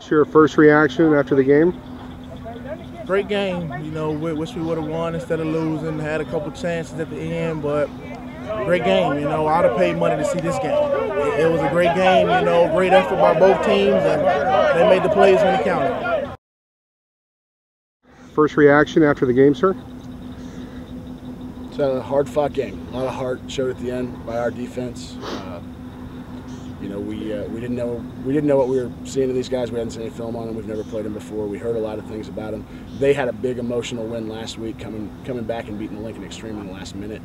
What's your first reaction after the game? Great game. You know, we wish we would have won instead of losing. Had a couple chances at the end, but great game. You know, I'd have paid money to see this game. It, it was a great game. You know, great effort by both teams, and they made the plays when it counted. First reaction after the game, sir? It's a hard fought game. A lot of heart showed at the end by our defense. Uh, you know, we uh, we didn't know we didn't know what we were seeing in these guys. We hadn't seen any film on them. We've never played them before. We heard a lot of things about them. They had a big emotional win last week, coming coming back and beating the Lincoln Extreme in the last minute.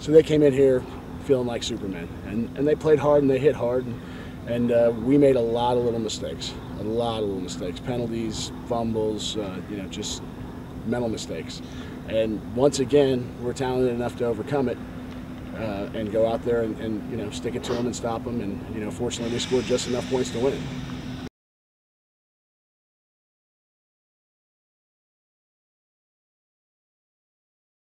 So they came in here feeling like Superman, and and they played hard and they hit hard, and, and uh, we made a lot of little mistakes, a lot of little mistakes, penalties, fumbles, uh, you know, just mental mistakes. And once again, we're talented enough to overcome it uh, and go out there and, and, you know stick it to them and stop them. And you know, fortunately, we scored just enough points to win.